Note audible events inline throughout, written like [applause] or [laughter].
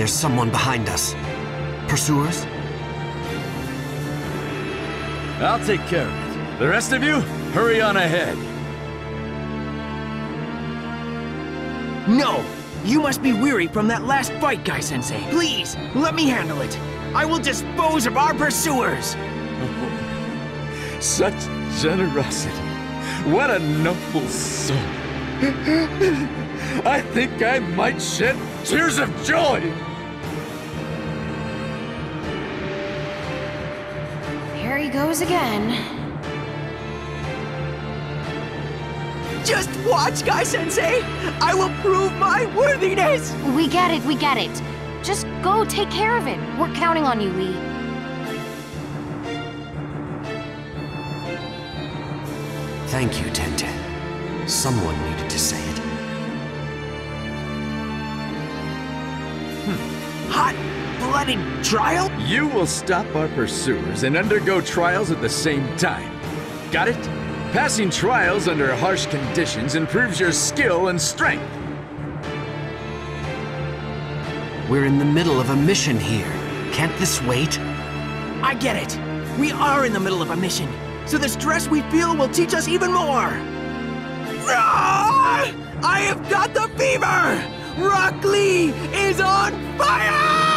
There's someone behind us. Pursuers? I'll take care of it. The rest of you, hurry on ahead. No! You must be weary from that last fight, Guy Sensei. Please, let me handle it. I will dispose of our pursuers. [laughs] Such generosity. What a noble soul. [laughs] I think I might shed tears of joy. He goes again. Just watch, Guy Sensei! I will prove my worthiness! We get it, we get it. Just go take care of it. We're counting on you, Lee. Thank you, Tenten. Someone needed to say it. Hot-blooded trial? You will stop our pursuers and undergo trials at the same time. Got it? Passing trials under harsh conditions improves your skill and strength. We're in the middle of a mission here. Can't this wait? I get it. We are in the middle of a mission, so the stress we feel will teach us even more. Roar! I have got the fever! Rock Lee is on fire!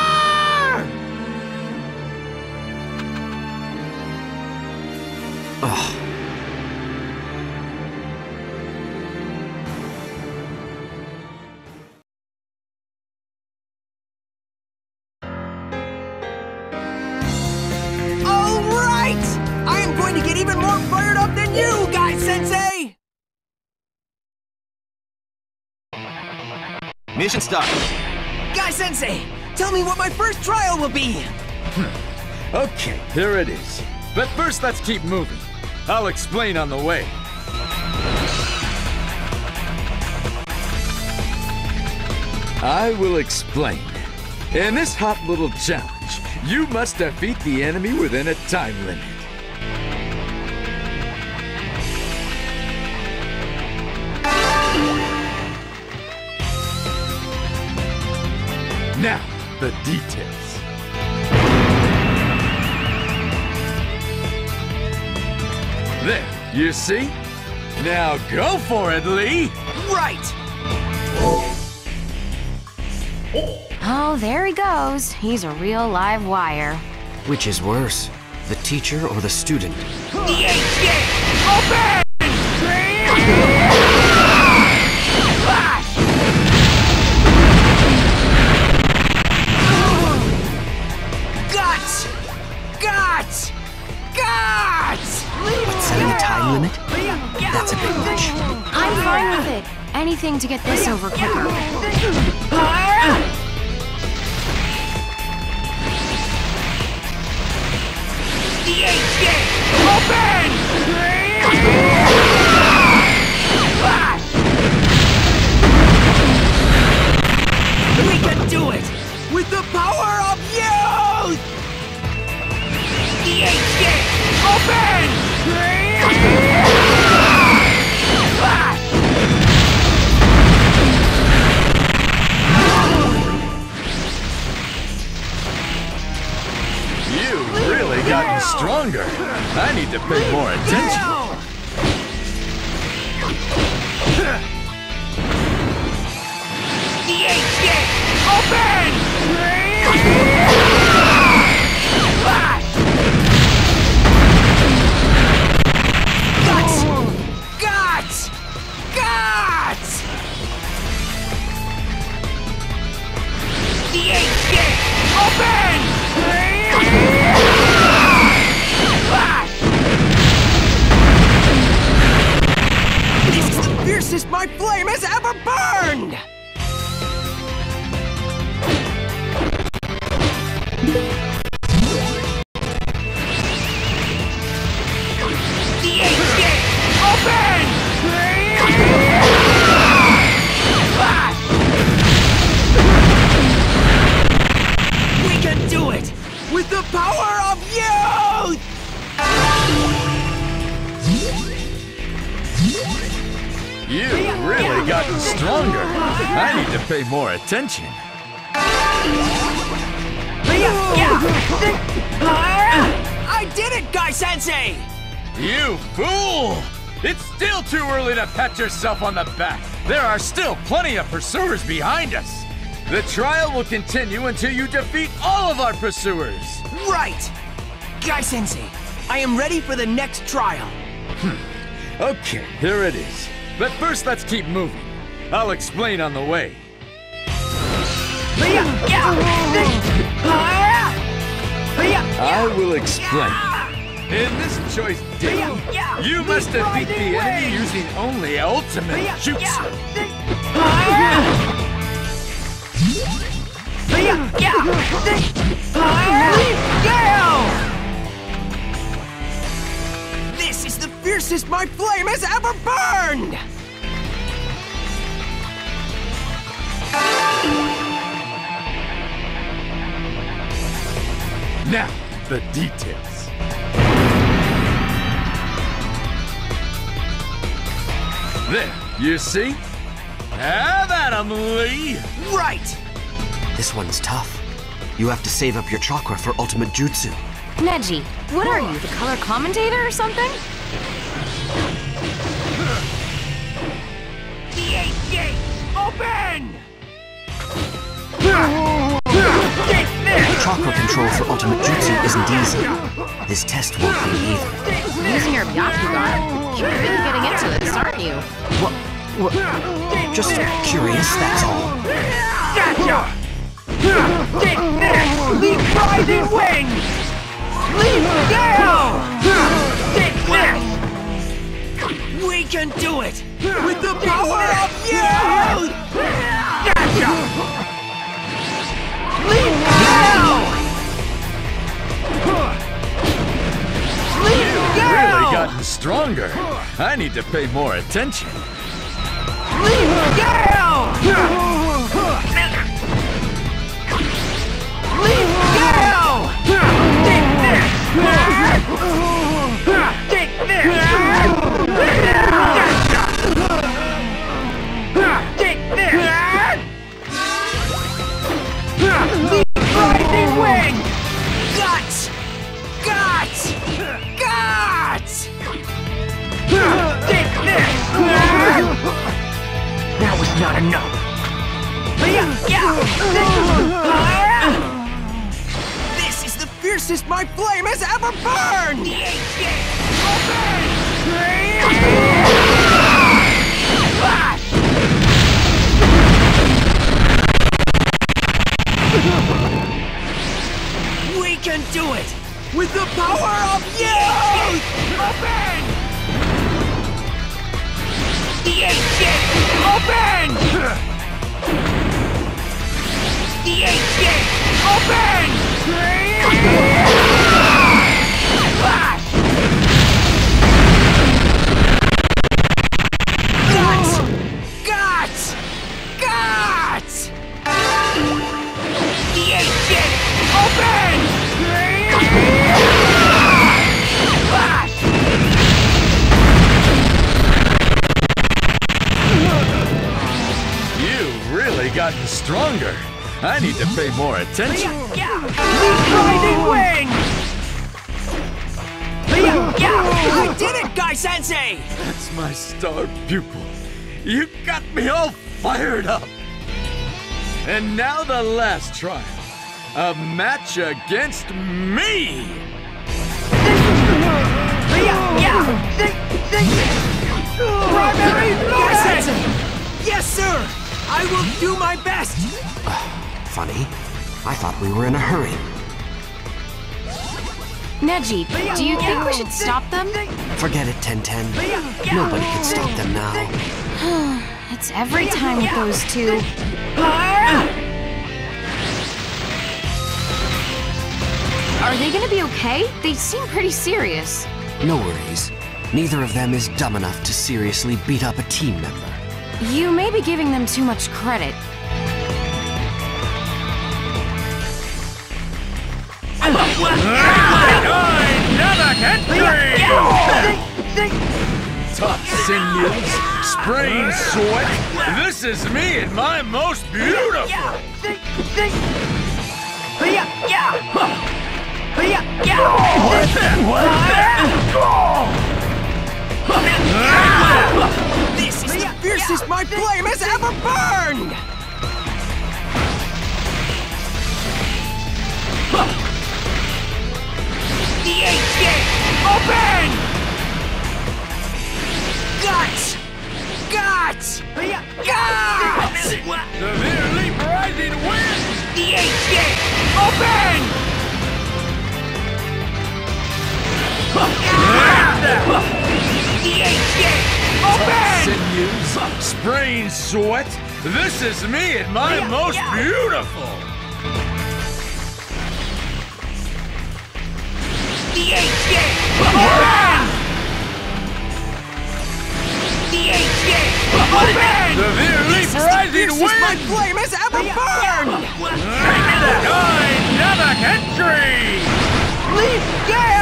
Sensei! Mission start. Guy Sensei, tell me what my first trial will be! [laughs] Okay, here it is. But first, let's keep moving. I'll explain on the way. I will explain. In this hot little challenge, you must defeat the enemy within a time limit. Now, the details. There, you see? Now go for it, Lee! Right! Oh, there he goes. He's a real live wire. Which is worse, the teacher or the student? Guts! Time limit? That's a bit much. I'm fine with it. Anything to get this over quicker. We can do it! With the power of youth! The eight gate! Open! You've really gotten stronger. I need to pay more attention. I did it, Guy Sensei! You fool! It's still too early to pat yourself on the back. There are still plenty of pursuers behind us. The trial will continue until you defeat all of our pursuers. Right! Guy Sensei, I am ready for the next trial. Hmm. Okay, here it is. But first, let's keep moving. I'll explain on the way. I will explain. In this choice game, you must defeat the enemy using only ultimate jutsu. This fiercest my flame has ever burned! Now, the details. There, you see? Have at 'em, Lee! Right! This one's tough. You have to save up your chakra for ultimate jutsu. Neji, what are you, the color commentator or something? Open! Chakra control for ultimate jutsu isn't easy. This test won't be either. Using your Byakugan. You're really getting into this, aren't you? What? What? Just curious, that's all. Gotcha! Take this! Leap rising wings! Leap down! Take this! We can do it! With the power of youth! Gotcha! Leap down! Leap Really down! gotten stronger. I need to pay more attention. Leap down! Need to pay more attention. Leap riding wing! I did it, Guy Sensei! That's my star pupil. You got me all fired up. And now the last trial. A match against me! Primary Guy Sensei! Yes, sir! I will do my best! Funny. I thought we were in a hurry. Neji, do you think we should stop them? Forget it, Tenten. Nobody can stop them now. [sighs] It's every time with those two. Are they gonna be okay? They seem pretty serious. No worries. Neither of them is dumb enough to seriously beat up a team member. You may be giving them too much credit. Another entry! Tough sinews, sprained sweat. This is me at my most beautiful. This is the fiercest my flame has ever burned! Sweat. This is me at my most beautiful. The eight gate! The eight gate! Open! Severe Leap Rising Fiercest my flame has ever burned! Another ah, entry! Leaf Gale!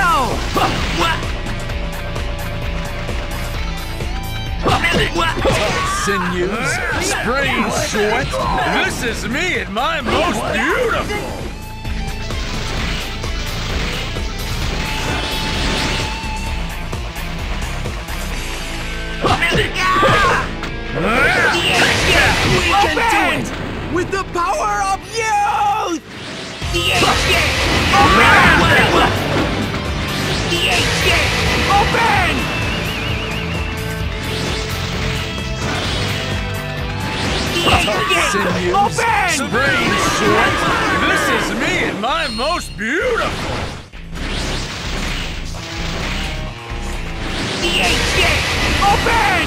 Sinews, sprained sweat. This is me at my most beautiful. We can do it! With the power of youth! The eight! Open! The Open! Open! sweat. This is me at my most beautiful. The eight gate! Open!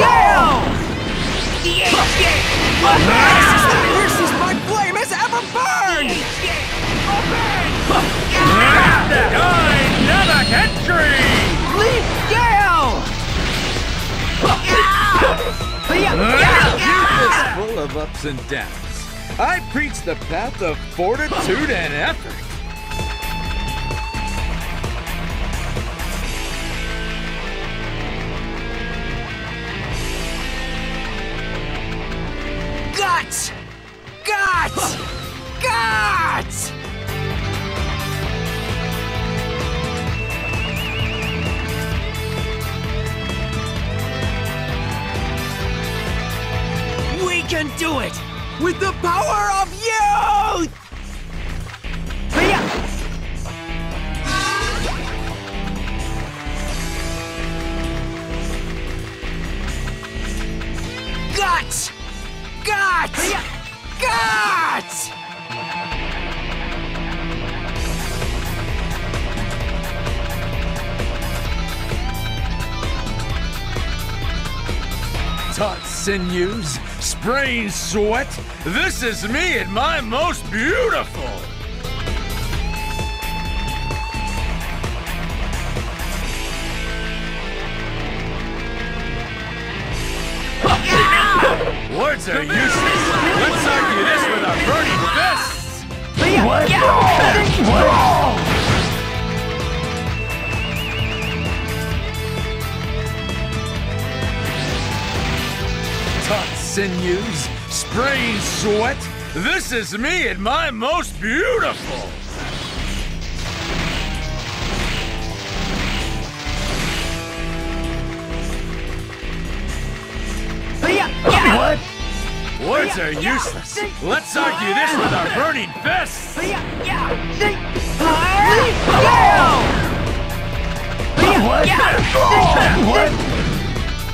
Gale! The eight gate! Open! The fiercest my flame has ever burned! The eight gate! Open! Another entry! Youth is full of ups and downs. I preach the path of fortitude and effort. Guts! Do it! With the power of youth! Hiya! Guts! Guts! Guts! Taut sinews, sprained sweat. This is me at my most beautiful. Words are useless. Let's argue this with our burning fists. Taut sinews, sprained sweat. This is me at my most beautiful. What? Words are useless. Let's argue this with our burning fists. Guts! Guts!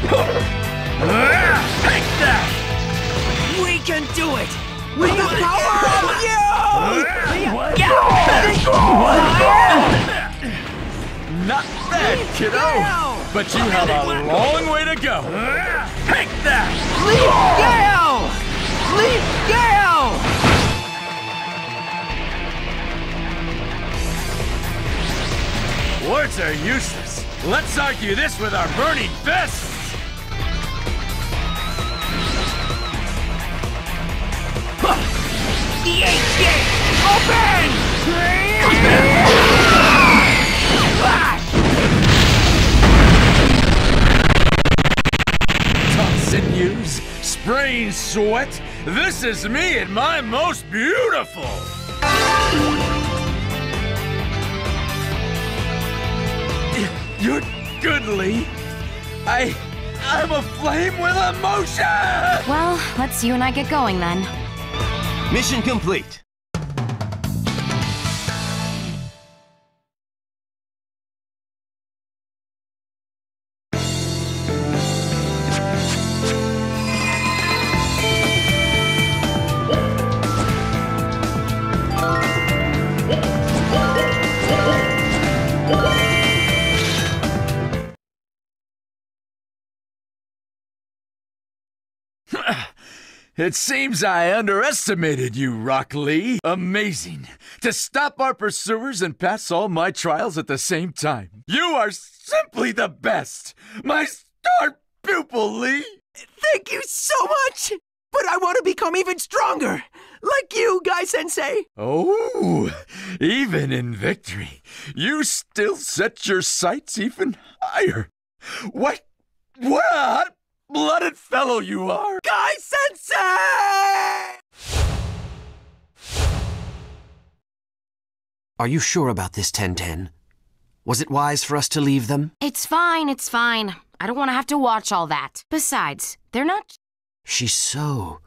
Take that! We can do it! We the power of you! What? What? Not bad, kiddo! But you have a long way to go! Take that! Leaf Gale! Leaf Gale! Words are useless. Let's argue this with our burning fists! The eight gate! Open! Tough sinews, spraying sweat. This is me at my most beautiful. You're goodly. I, I'm aflame with emotion. Well, let's you and I get going then. Mission complete. It seems I underestimated you, Rock Lee. Amazing. To stop our pursuers and pass all my trials at the same time. You are simply the best. My star pupil, Lee. Thank you so much! But I want to become even stronger! Like you, Guy Sensei! Oh, even in victory, you still set your sights even higher. What, what a hot-blooded fellow you are. Guy Sensei! Are you sure about this, Tenten? Was it wise for us to leave them? It's fine, it's fine. I don't want to have to watch all that. Besides, they're not. She's so...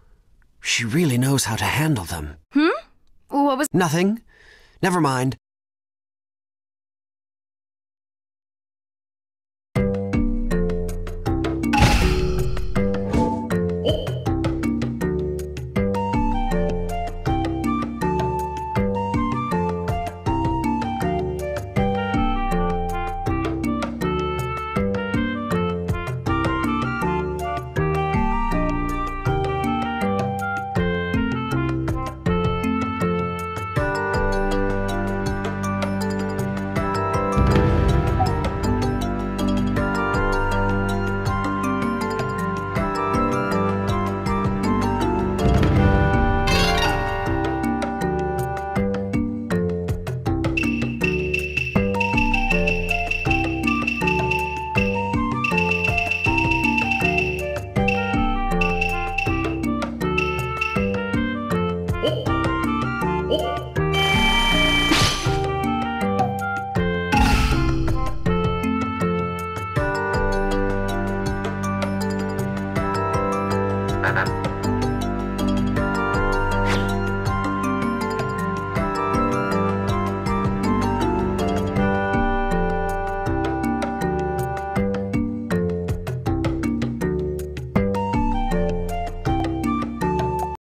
She really knows how to handle them. Hmm? What was. Nothing. Never mind.